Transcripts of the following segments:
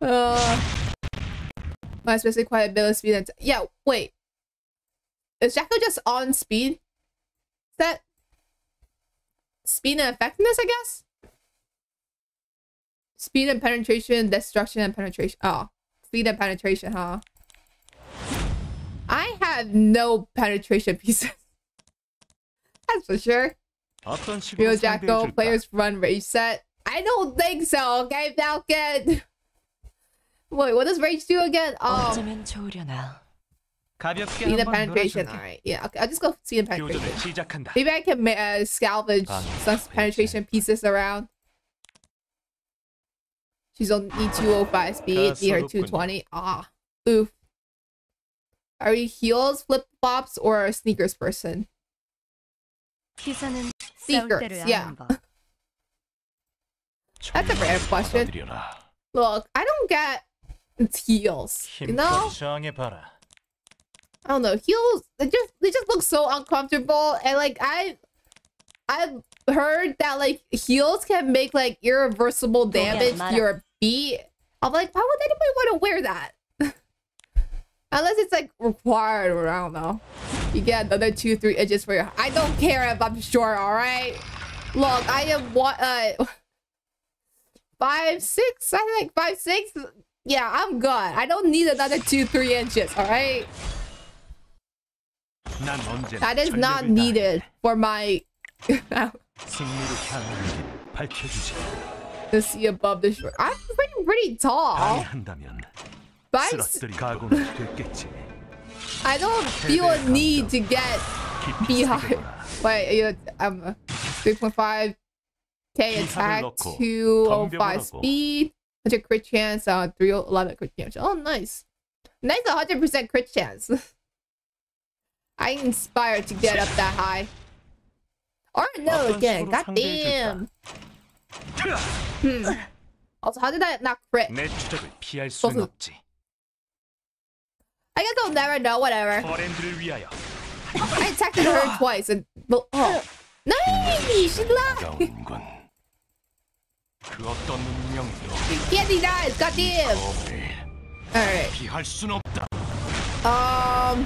Uh, my especially quiet ability speed and yeah. Wait, is Jacko just on speed? That speed and effectiveness, I guess. Speed and penetration, destruction and penetration. Oh, speed and penetration, huh? I have no penetration pieces. That's for sure. Real Jacko, players run race set. I don't think so, okay, Falcon? Wait, what does rage do again? Oh. See the penetration. Alright, yeah. Okay, I'll just go see the penetration. Maybe I can uh, salvage some penetration pieces around. She's on E205 speed, need her 220. Ah, oof. Are you heels, flip flops, or a sneakers person? Sneakers, yeah. That's a rare question. Look, I don't get it's heels, you know? I don't know, heels, they just, they just look so uncomfortable, and, like, I, I've heard that, like, heels can make, like, irreversible damage to your feet. I'm like, why would anybody want to wear that? Unless it's like required or I don't know. You get another two, three inches for your... I don't care if I'm short, alright? Look, I am what Uh, five, six? I think five, six? Yeah, I'm good. I don't need another two, three inches, alright? That is not needed for my... to see above the shore. I'm pretty, pretty tall. But I don't feel a need to get behind. Wait, you I'm 3.5k attack, 205 speed. 100 crit chance, uh, 311 crit chance. Oh, nice. Nice 100% crit chance. I inspired to get up that high. Or no again, god damn. Hmm. Also, how did I not crit? I guess I'll never know, whatever. I attacked her twice and... Oh. Nice! She left! 가운군. 그 어떤 운명도 Candy dies. God damn. 법을 All right. 피할 순 없다. Um,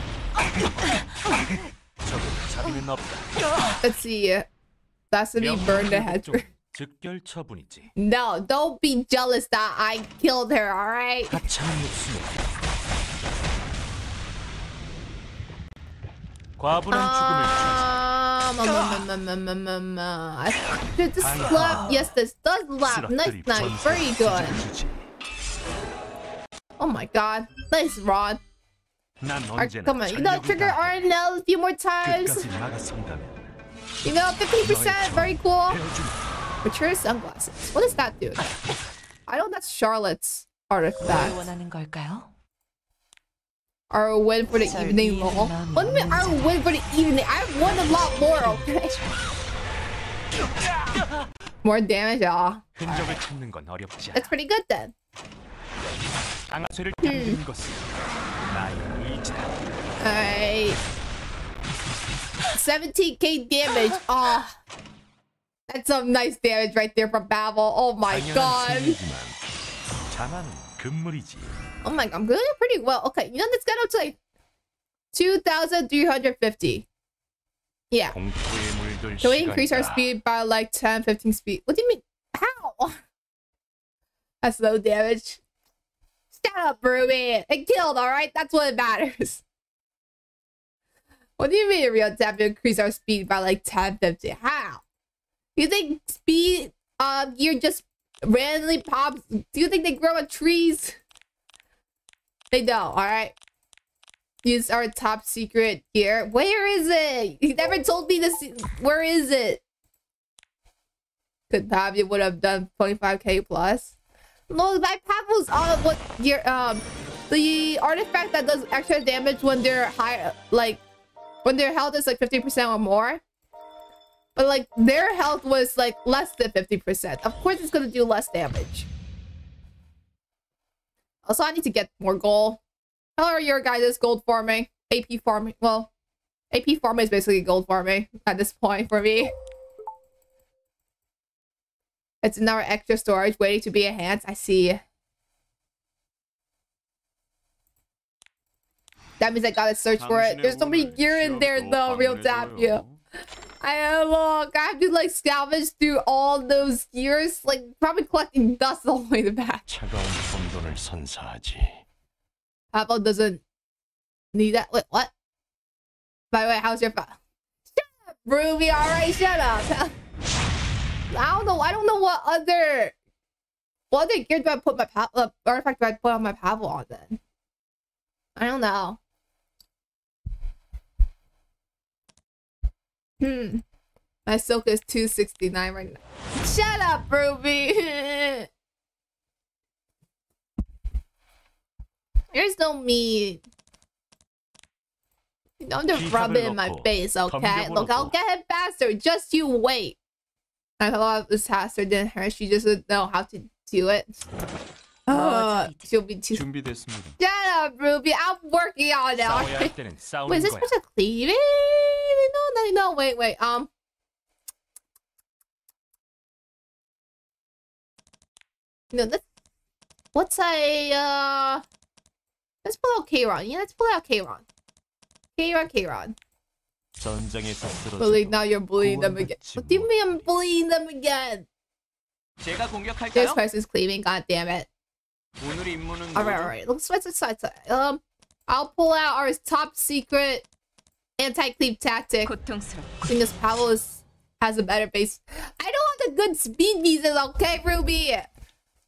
적을 자비는 없다. let's see. That's to be burned the head. 좀 즉결 처분이지. No, don't be jealous that I killed her. All right. 하찮은 목숨을 과분한 죽음을 should slap. Yes, this does slap. Nice knife. Very good. Oh my god. Nice rod. Come on. You gotta trigger RNL a few more times. You know, 50%. Very cool. Mature sunglasses. What does that do? I know that's Charlotte's artifact. Our win for the so evening, lol. What do you mean win for the evening? I've won a lot more, okay? more damage, y'all. Right. That's pretty good then. Hmm. Alright. 17k damage. Oh. That's some nice damage right there from Babel. Oh my god. Oh my god, I'm doing pretty well. Okay, you know, let's get up to like 2,350. Yeah. Can we increase our speed by like 10, 15 speed? What do you mean? How? That's low damage. Stand up, Ruby. It killed, alright? That's what matters. What do you mean real tap to increase our speed by like 10, 15? How? You think speed, uh, you're just randomly pops? Do you think they grow on trees? They don't, alright? Use our top secret gear. Where is it? He never told me this. Where is it? Could Pavel would have done 25k plus. No, my path was on what gear? Um, the artifact that does extra damage when they're high, like when their health is like 50% or more. But like their health was like less than 50%. Of course, it's gonna do less damage. Also, I need to get more gold. How are your guys' gold farming? AP farming? Well, AP farming is basically gold farming at this point for me. It's another extra storage waiting to be enhanced. I see. That means I gotta search for it. There's so many gear in there though, real damn you. I look, I have to like salvage through all those gears, like probably collecting dust all the way to the back. Apple 선사하지. Doesn't need that. Wait, what? By the way, how's your father? Shut up, Ruby. All right, shut up. I don't know. I don't know what other what other gear do I put my pa- uh, artifact do I put on my Pavel on then? I don't know. Hmm. My silk is 269 right now. Shut up, Ruby! There's no meat. Don't just rub it in my face, okay? Look, I'll get it faster. Just you wait. I thought it was faster than her. She just doesn't know how to do it. Uh, she'll be too. Shut up, Ruby. I'm working on it. wait, is this supposed to cleave it? No, no, no. Wait, wait. Um. No, that's. What's a uh? Let's pull out Kayron. Yeah, let's pull out Kayron. K Ron, Kayron. like now you're bullying them again. What do you mean I'm bullying them again? This person's claiming, god damn it. Alright, alright. Let's switch sides. Um I'll pull out our top secret anti-cleave tactic. Seeing as Palace has a better base. I don't want the good speed pieces, okay, Ruby?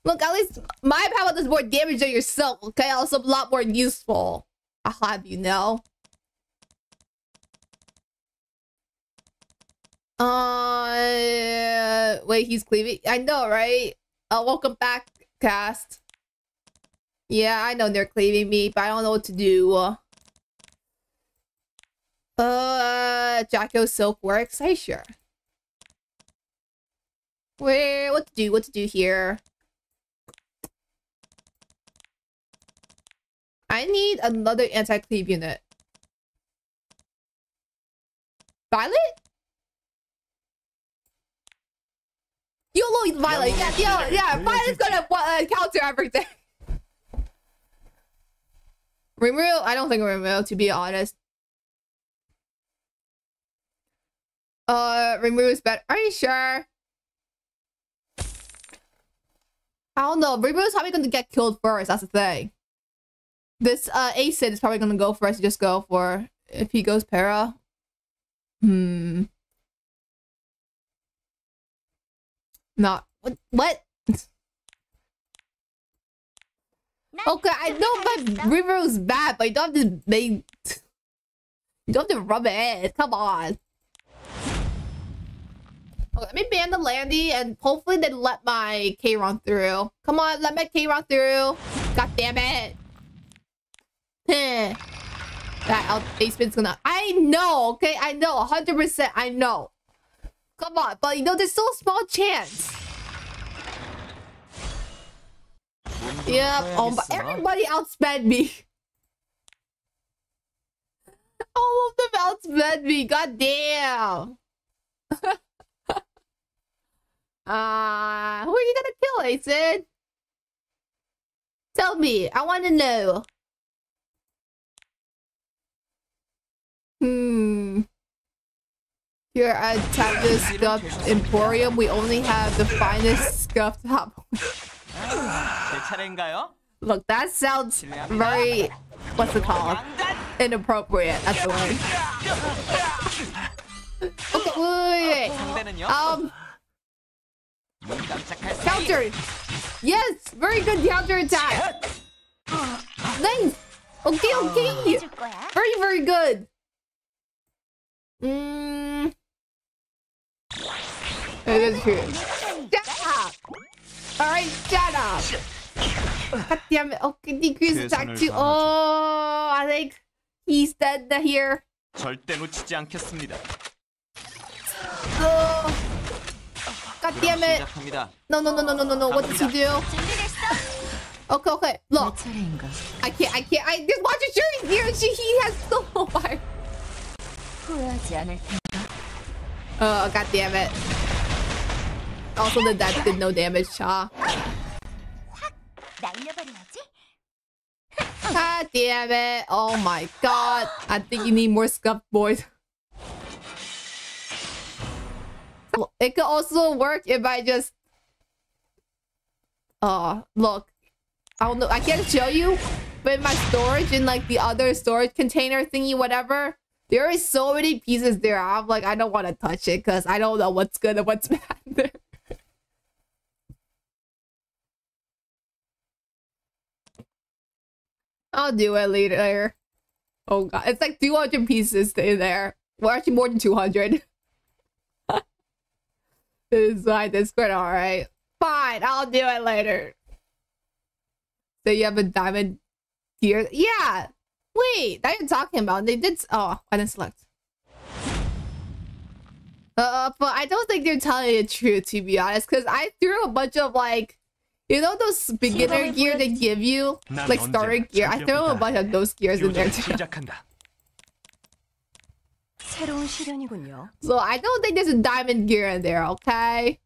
Look, at least my power does more damage than yourself, okay? Also, a lot more useful. I'll have you know. Uh, wait, he's cleaving. I know, right? Uh, welcome back, cast. Yeah, I know they're cleaving me, but I don't know what to do. Uh, Jacko Silk works. You sure? Where? What to do? What to do here? I need another anti-cleave unit. Violet? YOLO Violet. Yeah, yeah, yeah. Violet's gonna uh, counter everything. Rimuru? I don't think Rimuru, to be honest. Uh, Rimuru is better. Are you sure? I don't know. Rimuru's probably gonna get killed first. That's the thing. This uh Acid is probably gonna go first. Just go for if he goes para. Hmm. Not what? What? Okay, I know my Rimuru's bad, but you don't have to make. You don't have to rub it in. Come on. Okay, let me ban the Landy and hopefully they let my Kayron through. Come on, let my Kayron through. God damn it. That out basement's gonna. I know, okay? I know, 100%. I know. Come on, but you know, there's still a small chance. Yep. Oh, everybody outspent me. All of them outspent me. God damn. Uh, who are you gonna kill, Acid? Tell me. I want to know. Hmm. Here at Tavis Stuffed Emporium, we only have the finest scuffed hop. Look, that sounds very, what's it called? Inappropriate at the moment. Okay, wait, wait, wait. Um, counter. Yes, very good counter attack. Nice. Okay, okay. Very, very good. Mm. That is true. Shut up. All right, shut up. God damn it. Okay, decrease attack 최선을 too. 다하죠. Oh, I think he's dead here. 절대 놓치지 않겠습니다. Oh. God damn it. 시작합니다. No, no, no, no, no, no, no. What does he do? Okay, okay. 내 Look, 차례인가? I can't, I can't. I just watch your shirt here. She, he has so fire. 후회하지 않을 테니까. Oh, god damn it. Also, the death did no damage, Cha. 날려버려야지. God damn it. Oh my god. I think you need more scuff boys. It could also work if I just uh look. I don't know. I can't show you, but in my storage in like the other storage container thingy, whatever, there is so many pieces there. I'm like, I don't want to touch it because I don't know what's good and what's bad there. I'll do it later. Oh god, it's like 200 pieces in there. Well, actually more than 200. it's my Discord, alright. Fine, I'll do it later. So you have a diamond tier? Yeah! Wait, that you're talking about. They did. Oh, I didn't select. Uh, but I don't think they're telling the truth, to be honest, because I threw a bunch of like, you know, those beginner gear they give you, like starter gear. I threw a bunch of those gears in there too. So I don't think there's a diamond gear in there, okay?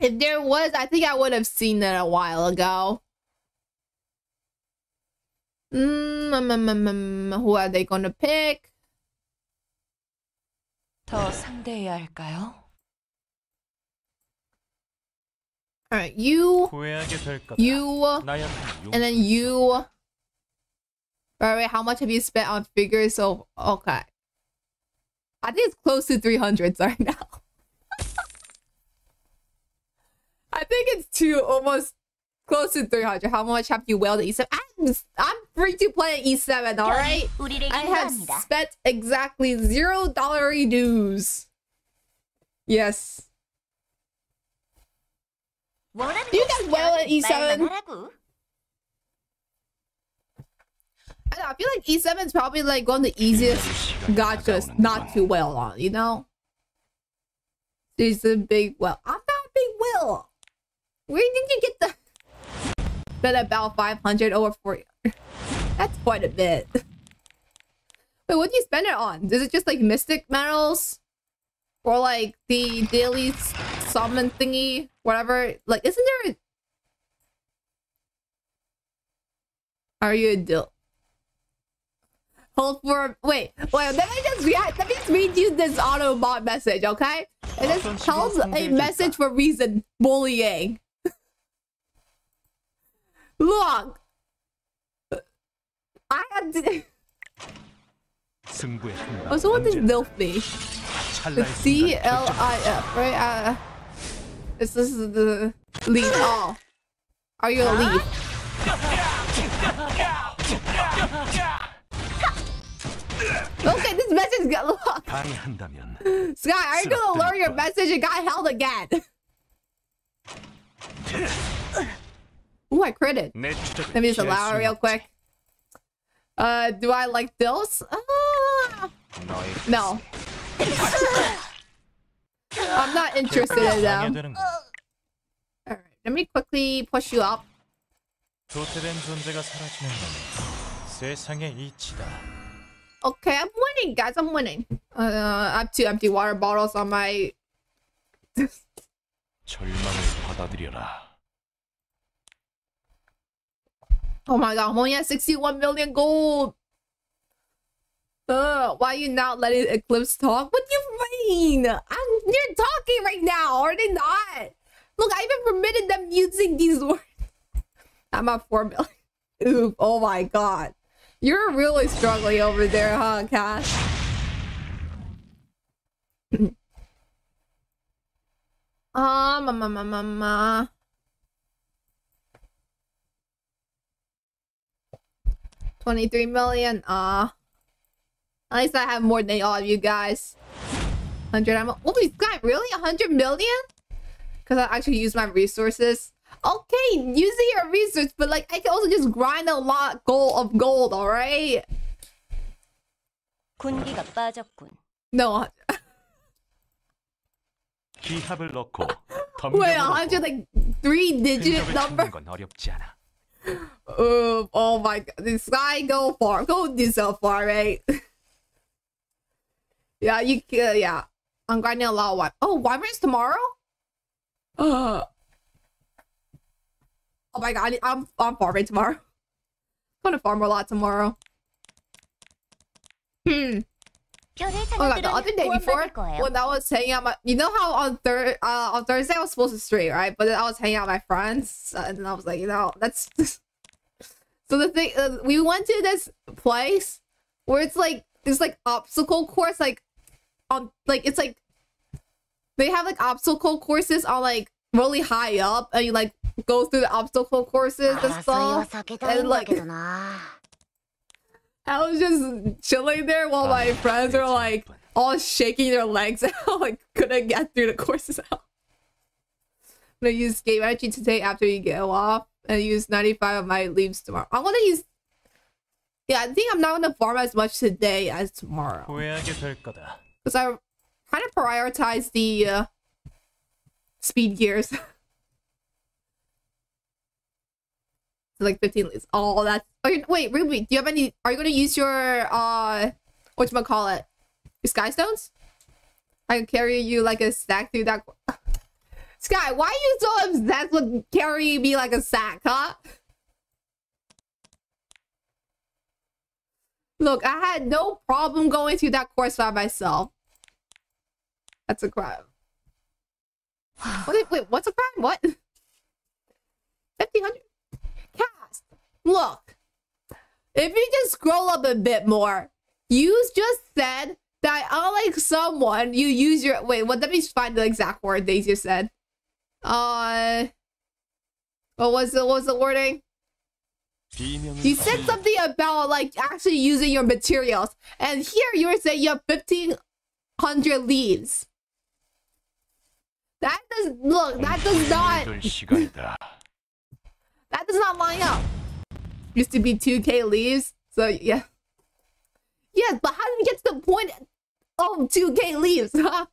If there was, I think I would have seen that a while ago. Mm, mm, mm, mm, mm, who are they gonna pick? 더 상대해야 할까요? Alright, you, 후회하게 될 거다. you, 나한테 and then you. Alright, how much have you spent on figures? So, okay. I think it's close to 300s right now. I think it's two, almost close to 300. How much have you wailed E7? I'm, I'm free to play E7, alright? I have spent exactly zero dollar dues. Yes. You guys well at E7? I, know, I feel like E7 is probably like one of the easiest gachas not to well on, you know? There's a big well. I'm not a big well. Where did you get the bet about 500 over 40? That's quite a bit. Wait, what do you spend it on? Is it just like mystic medals? Or like the daily summon thingy? Whatever. Like, isn't there a... Are you a deal? Hold for wait, wait. Let me just react. Let me just read you this auto bot message, okay? It just tells a message for reason bullying. Look! I had to... also, what is Dilfby? It's D-L-I-F, right? Uh, is this is the lead. Oh. Are you a lead? Okay, this message got lost. Sky, are you gonna lower your message? It got held again. Ooh, I critted. Let me just allow real quick. Uh, do I like Dills? Uh, no. I'm not interested in them. Alright, let me quickly push you up. Okay, I'm winning, guys. I'm winning. Uh, I have two empty water bottles on my. Oh my god, I'm only at 61 million gold. Uh, why are you not letting Eclipse talk? What do you mean? I'm, you're talking right now, are they not? Look, I even permitted them using these words. I'm at 4 million. Ooh, oh my god. You're really struggling over there, huh, Cash? um, um, um, um, um, uh. Twenty-three million. Ah, at least I have more than all of you guys. Hundred ammo. Holy crap! Really? A hundred million? Because I actually use my resources. Okay, using your resources, but like I can also just grind a lot gold of gold. All right. 군기가 빠졌군. No, 기합을 넣고 wait, a 덤벼보고 hundred like three digit 흔적을 number. 찾는 건 어렵지 않아. Oh, oh my god. This guy go far. Go this so far, right? yeah, you uh, yeah. I'm grinding a lot of wine. Oh, Wyvern's tomorrow? Uh, oh my god, I'm I'm farming tomorrow. gonna farm a lot tomorrow. Hmm. Oh god! the other day before when I was hanging out my you know how on uh on Thursday I was supposed to stream, right? But then I was hanging out my friends uh, and I was like, you know, that's So the thing uh, we went to this place where it's like there's like obstacle course like on like it's like they have like obstacle courses on like really high up and you like go through the obstacle courses and ah, stuff and like I was just chilling there while my friends were like all shaking their legs out, like couldn't get through the courses out. I'm gonna use game energy today after you get off and use 95 of my leaves tomorrow. I'm gonna use yeah, I think I'm not gonna farm as much today as tomorrow. Because I kind of prioritize the uh, speed gears. like 15 leaves. Oh, that's. Oh, wait, Ruby, do you have any? Are you gonna use your uh, what you call it? Your sky stones? I can carry you like a sack through that. Sky, why are you so obsessed with carrying me like a sack, huh? Look, I had no problem going through that course by myself. That's a crime. What? Wait, what's a crime? What? Fifteen hundred. Cast. Look, if you just scroll up a bit more, you just said that unlike someone, you use your wait. What? Let me find the exact word they just said. Uh, what was the what was the wording? You said something about like actually using your materials, and here you were saying you have fifteen hundred leaves. That does look. That does not. that does not line up. Used to be two K leaves, so yeah. Yes, but how did we get to the point of two K leaves? Huh?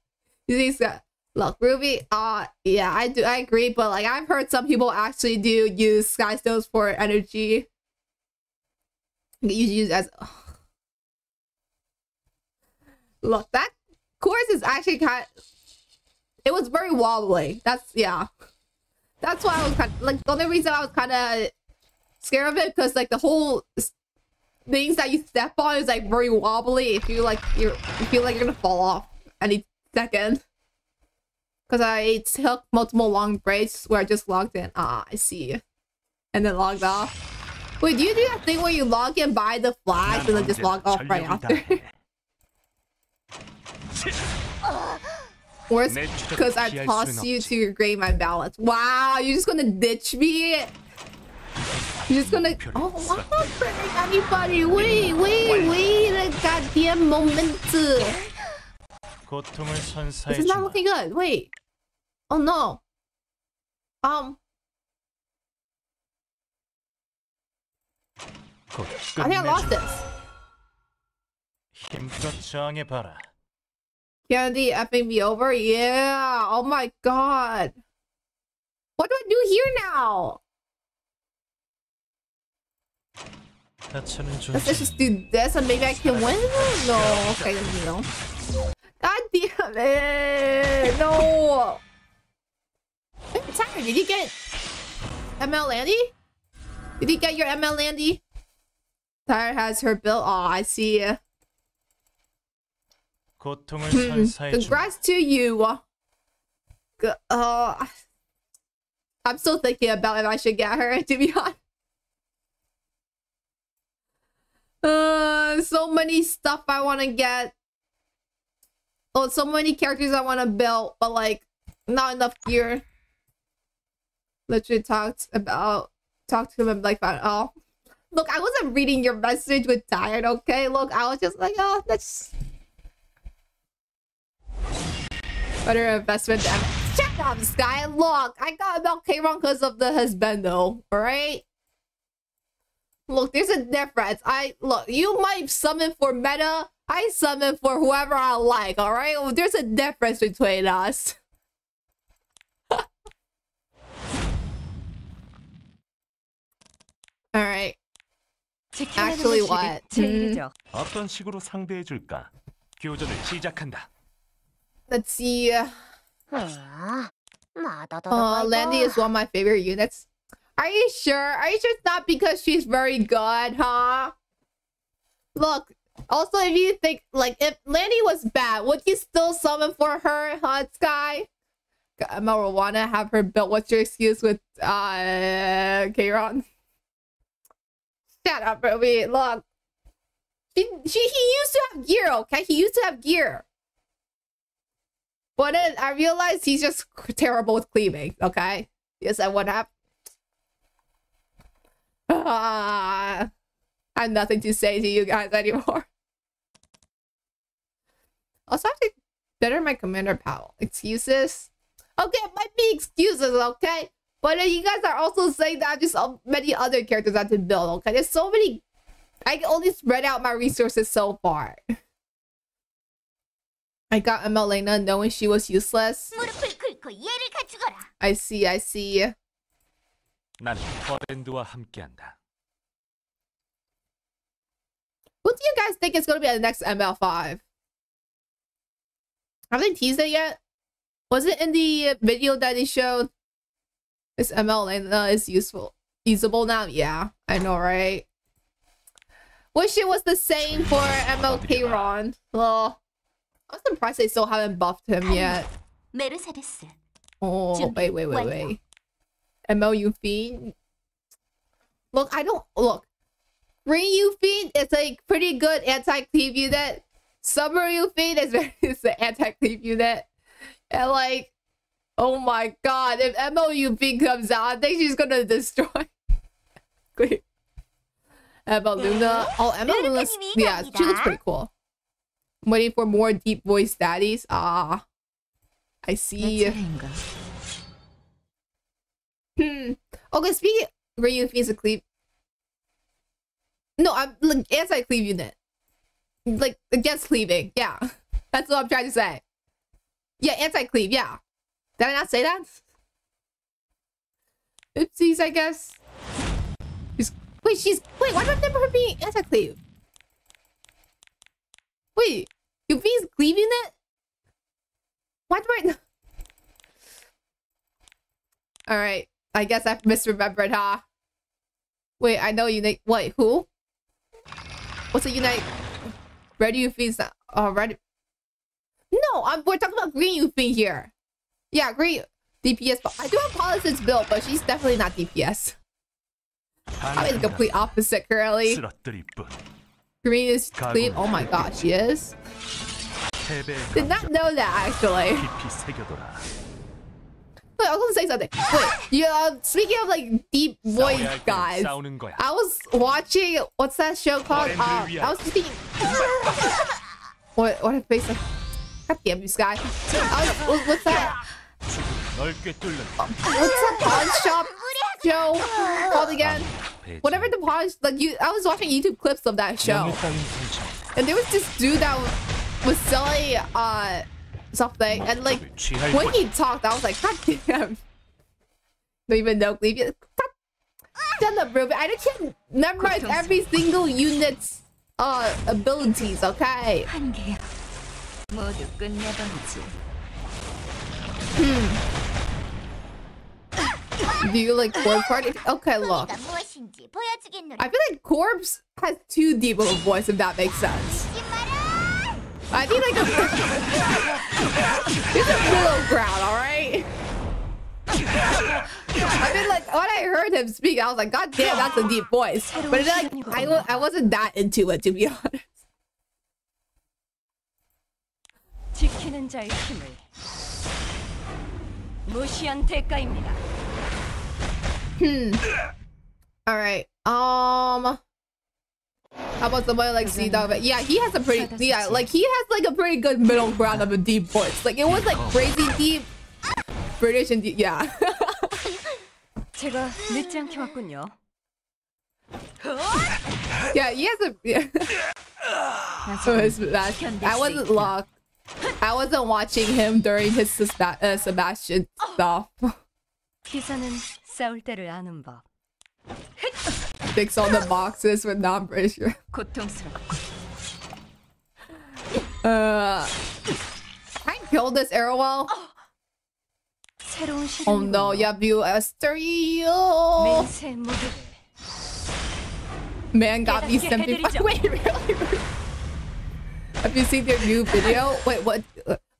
You think so? Look, Ruby. Uh, yeah, I do. I agree, but like I've heard some people actually do use sky stones for energy. You use as. Look, that course is actually kind. It was very wobbly. That's yeah. That's why I was kind of like the only reason I was kind of scared of it because like the whole things that you step on is like very wobbly. If you like you're you feel like you're gonna fall off any second. Because i took multiple long breaks where i just logged in. Ah i see. And then logged off. Wait do you do that thing where you log in by the flag and then just log off right after? Worse, because I tossed you to your grave my balance. Wow, you're just gonna ditch me? You're just gonna. Oh, I'm not hurting anybody. Wait, wait, wait a goddamn moment. This 고통을 선사해 is not 주마. looking good. Wait. Oh no. Um, 곧 I think I lost 끝내주마. this. 힘껏 저항해 봐라. Can the effing be over? Yeah. Oh my god. What do I do here now? Let's just do this and maybe I can win? No, okay, no. God damn it! No! I'm tired. Did you get ML Landy? Did you get your ML Landy? Tyre has her bill. Aw, oh, I see hmm. you. Congrats to you. G uh, I'm still thinking about if I should get her, to be honest. Uh, so many stuff I want to get. Oh, so many characters I want to build, but like, not enough gear. Literally talked about, talked to him like, that. oh. Look, I wasn't reading your message with tired, okay? Look, I was just like, oh, that's better investment than shut up sky look i got about Kayron because of the husbando all right look there's a difference i look you might summon for meta i summon for whoever i like all right well, there's a difference between us all right 지켜내는 Actually 것이 what? 제 Hmm. 일이죠. 어떤 식으로 상대해 줄까? 교전을 시작한다. let's see 아, 나다 uh landy is one of my favorite units Are you sure? Are you sure it's not because she's very good, huh? Look, also if you think like if Landy was bad, would you still summon for her, huh, Sky? Will wanna have her built. What's your excuse with uh Kayron? Shut up, Ruby. Look. She, she he used to have gear, okay? He used to have gear. But then I realized he's just terrible with cleaving, okay? Yes, I what happened. Ah, I have nothing to say to you guys anymore. Also, I have to better my commander power. Excuses? Okay, it might be excuses, okay? But uh, you guys are also saying that just so many other characters I have to build, okay? There's so many... I can only spread out my resources so far. I got Emelena knowing she was useless. I see, I see. 나는 함께한다. What do you guys think is going to be at the next ML5? Have they teased it yet? Was it in the video that they showed? This ML uh, is useful, usable now? Yeah, I know, right? Wish it was the same for ML Kayron. Oh, I'm surprised they still haven't buffed him yet. Oh, wait, wait, wait, wait. ML Yufine? Look, I don't... Look. Green Yufine is a pretty good anti-cleave unit. Summer Yufine is, very, is an anti-cleave unit. And like... Oh my god, if ML Yufine comes out, I think she's gonna destroy... Emma Luna. Oh, Emma Luna's... Yeah, she looks pretty cool. I'm waiting for more deep voice daddies. Ah. I 내 see. Oh, okay, speaking Ryu you physically? No, I'm like anti cleave unit. Like against cleaving, yeah. That's what I'm trying to say. Yeah, anti cleave, yeah. Did I not say that? Oopsies, I guess. She's, wait, she's wait, why do I remember her being anti cleave? Wait, you bees cleaving it? Why do I Alright. I guess I've misremembered, huh? Wait, I know Unite- Wait, who? What's a Unite- Red Yufine's- Oh, uh, Red- No, I'm, we're talking about Green Yuffie here. Yeah, Green DPS- I do have Polison's build, but she's definitely not DPS. I'm the complete opposite currently. Green is clean- Oh my god, she is? Did not know that, actually. Wait, I was gonna say something. Wait, yeah. Uh, speaking of like deep voice guys, I was watching what's that show called? Uh, I was thinking. what? What a face! like? God damn you, Sky. I was, what's that? Uh, what's that pawn shop show called again? Whatever the pawn like you. I was watching YouTube clips of that show, and there was this dude that was selling uh something. And like, when he talked, I was like, God damn. Don't even know, leave it. Shut up, Ruby. I can't memorize every single unit's uh, abilities, okay? Hmm. Do you like core Party? Okay, look. I feel like Corpse has too deep of a voice, if that makes sense. 잊지 마라. I need like a... There's a middle ground, alright? I mean, like, when I heard him speak, I was like, God damn, that's a deep voice. But then, like, I, wa- I wasn't that into it, to be honest. 지키는 자의 힘을 무시한 대가입니다. Hmm. Alright. Um... How about somebody like C Dog? Yeah, he has a pretty... Yeah, like, he has, like, a pretty good middle ground of a deep voice. Like, it was, like, crazy deep. British and deep... Yeah. 제가 늦지 않게 왔군요. yeah, he has a... Yeah. So 아직은 his Sebastian. I wasn't locked. I wasn't watching him during his Seba- uh, Sebastian stuff. 기사는 싸울 때를 아는 법. Fix all the boxes with non-British. 고통스럽고 Uh, can I kill this Arrowell? 새로운 Oh 시련이군요. no, yeah, view S3. 맹세 무드를 Man got me 깨닫게 75. 해드리죠. Wait, really? Have you seen their new video? Wait, what?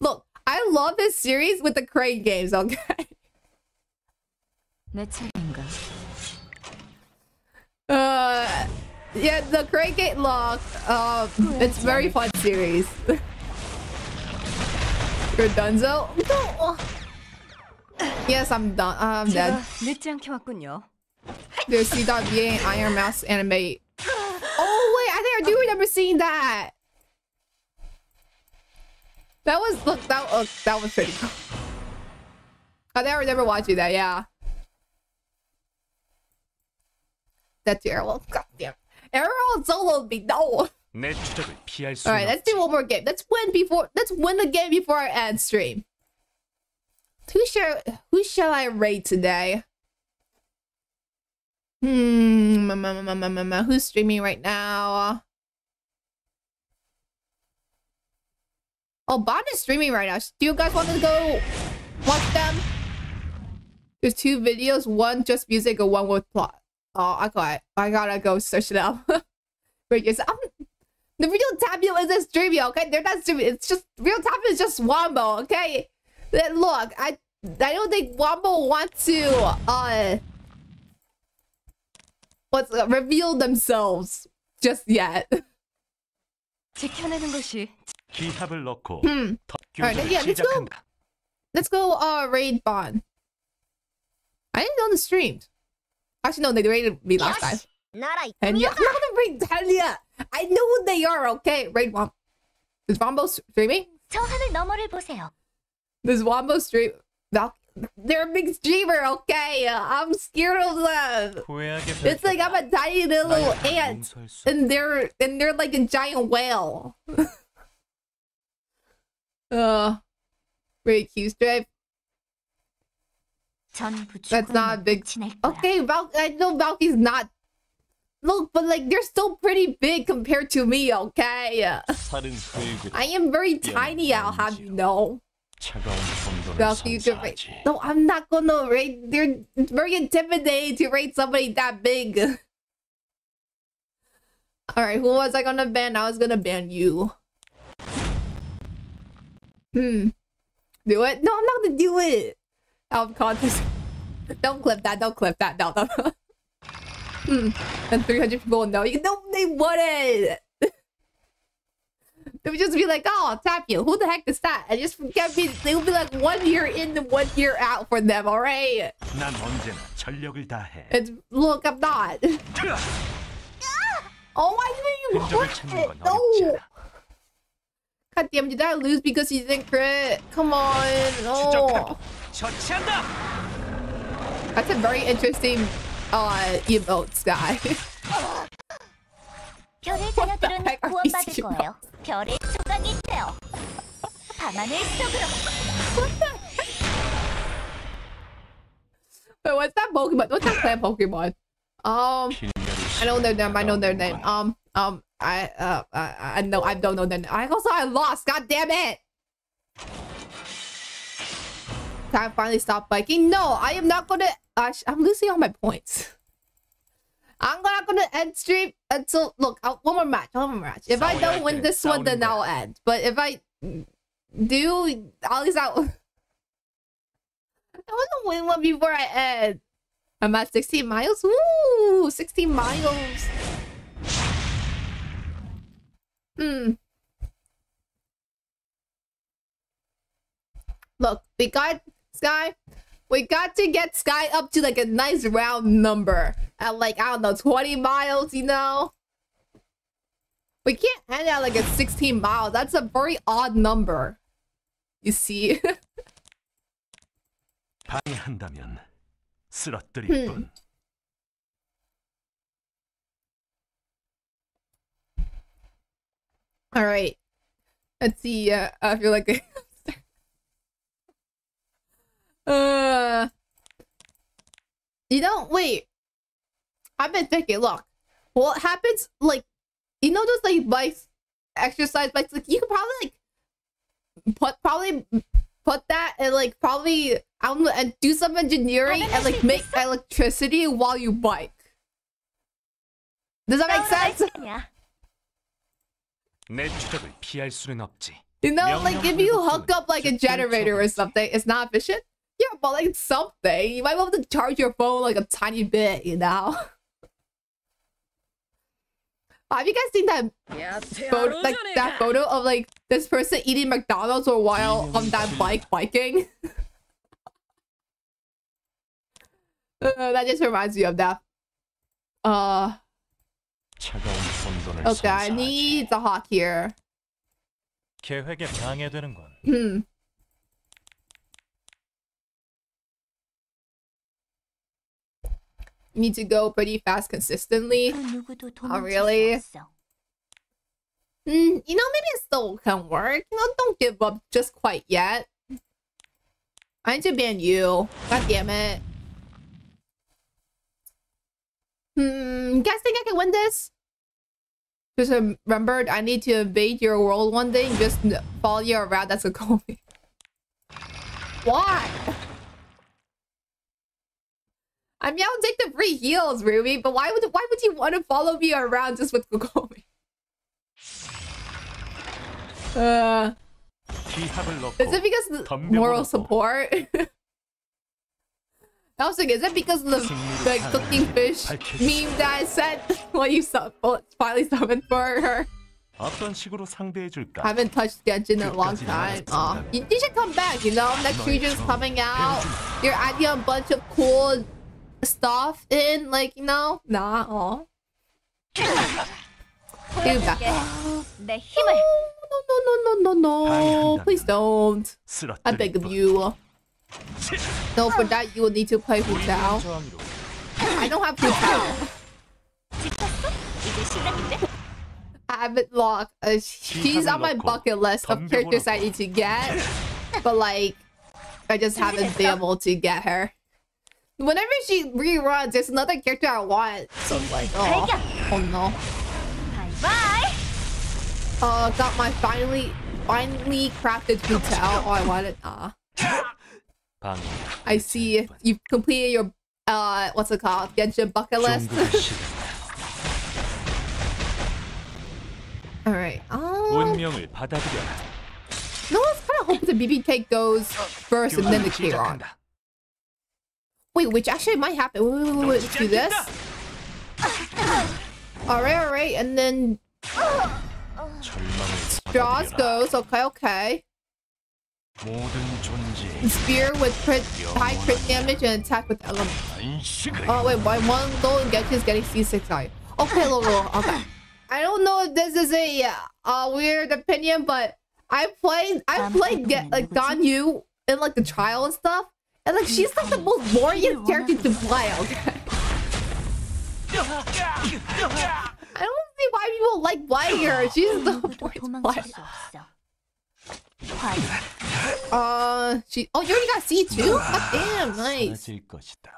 Look, I love this series with the crane games, okay? 내 차례인가? Uh, yeah, the Great Gate Lock. Uh, it's very fun series. You're so No. Yes, I'm done. I'm dead. There's CWA and Ironmouse anime. Oh wait, I think I do remember seeing that. That was look that uh, that was pretty cool. I think I remember watching that. Yeah. That's arrow. God damn, arrow solo me. No. Alright, let's do one more game. Let's win before let's win the game before I end stream. Who shall who shall I raid today? Hmm ma, ma, ma, ma, ma. who's streaming right now? Oh Bond is streaming right now. Do you guys want to go watch them? There's two videos, one just music and one with plot. Oh, I got I gotta go search it up. Wait, yes, I'm, the real Tappio is this Dreamio, okay? They're not stupid. It's just real Tappio is just Wombo, okay? Then look, I I don't think Wombo wants to uh what's uh, reveal themselves just yet. hmm. yeah, let's go. Let's go uh raid Bond. I didn't know the streamed. Actually, no, they raided me last time. And I. not gonna raid Talia. I know who they are, okay? Raid Womp. Is Wombo streaming? This Wombo stream... Val they're a big streamer, okay? I'm scared of them. It's like I'm a tiny little ant, and they're and they're like a giant whale. uh, wait, Q's drive. That's not a big... Okay, Valk... I know Valky's not... Look, but like, they're still pretty big compared to me, okay? I am very tiny, I'll have you know. Valky, you rate... No, I'm not gonna rate... They're very intimidating to rate somebody that big. Alright, who was I gonna ban? I was gonna ban you. Hmm. Do it? No, I'm not gonna do it! Out of contest. Don't clip that. Don't clip that. No, no, no. Hmm. And 300 people will know. You, know they wouldn't. they would just be like, oh, I'll tap you. Who the heck is that? And just forget me. They would be like one year in and one year out for them, all right? It's, look, I'm not. oh, why didn't you clip it? No. God damn, did I lose because you didn't crit? Come on. Oh. That's a very interesting uh, emote sky. what the heck are Wait, what's that Pokemon? What's that clan Pokemon? Um, I know their name. I know their name. Um, um, I uh, I, I know I don't know their name. I also I lost. God damn it! I finally stop biking? No, I am not gonna. Uh, I'm losing all my points. I'm not gonna end stream until look. i one more match. One more match. If I don't win this one, then I'll end. But if I do, at least I'll. I want to win one before I end. I'm at 16 miles. Woo! 16 miles. Hmm. Look, we got Sky. We got to get Sky up to like a nice round number at like, I don't know, 20 miles, you know? We can't end at like a 16 miles. That's a very odd number. You see? 방해한다면 쓰러뜨릴 음. 뿐. All right. Let's see. Uh, I feel like. Uh, you know, wait. I've been thinking, look, what happens, like, you know those, like, bikes, exercise bikes, like, you could probably, like, put, probably put that and, like, probably, I don't know, and do some engineering and, like, make electricity while you bike. Does that make sense? Yeah. You know, like, if you hook up, like, a generator or something, it's not efficient? Yeah, but like something. You might want to charge your phone like a tiny bit, you know? Have you guys seen that photo, like that photo of like this person eating McDonald's or while on that bike biking? uh, that just reminds me of that. Uh. Okay, I need the hawk here. Hmm. need to go pretty fast consistently. Oh, really? Mm, you know, maybe it still can work. You know, don't give up just quite yet. I need to ban you. God damn it. Hmm, guys think I can win this? Just remembered, I need to invade your world one day. Just follow you around. That's a goal. Why? I mean, I'll take the free heals, Ruby, but why would why would you want to follow me around just with Kagome? Uh, is it because the moral support? also, is it because the, the cooking fish meme that I said what you sub finally summoned for her? Haven't touched Genshin in a long time. Oh, you, you, should come back, you know? Next region's coming out. You're adding a bunch of cool stuff in, like, you know? Nah, aw. Duba. No, no, no, no, no, no. Please don't. I beg of you. No, for that you will need to play Hu Tao. I don't have Hu Tao. I haven't locked. Uh, she's on my bucket list of characters I need to get. But like, I just haven't been able to get her. Whenever she reruns, there's another character I want. So I'm like, oh, oh no. Bye. Uh, got my finally, finally crafted hotel. Oh, I want it. Ah. I see. You've completed your, uh, what's it called? Genshin bucket list. All right. Um... No, let's kind of hope the BBK goes first and then the Kayron. Wait, which actually might happen. Wait, wait, wait, wait. Do this. Alright, alright, and then... Jaws goes, okay, okay. Spear with crit, high crit damage and attack with element. Oh wait, my one goal and is getting C6I. Okay, okay. I don't know if this is a, weird opinion, but I played I played Get like Ganyu in like the trial and stuff. And like she's like the most boring character to play, okay? I don't see why people like playing her. She's the boring player. Uh, she. Oh, you already got C two. God damn, nice.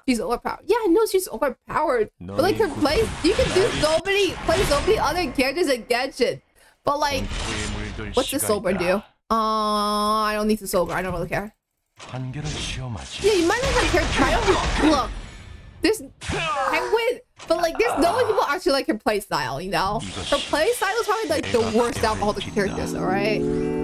She's overpowered. Yeah, no, she's overpowered. But like her play, you can do so many, play so many other characters and get it. But like, what's the sober do? Uh, I don't need the sober. I don't really care. 한계를 시험하지. Yeah, you might not like her. I don't look. There's, I would, but like, there's no one people actually like her play style. You know, her play style is probably like the worst out of all the characters. All right.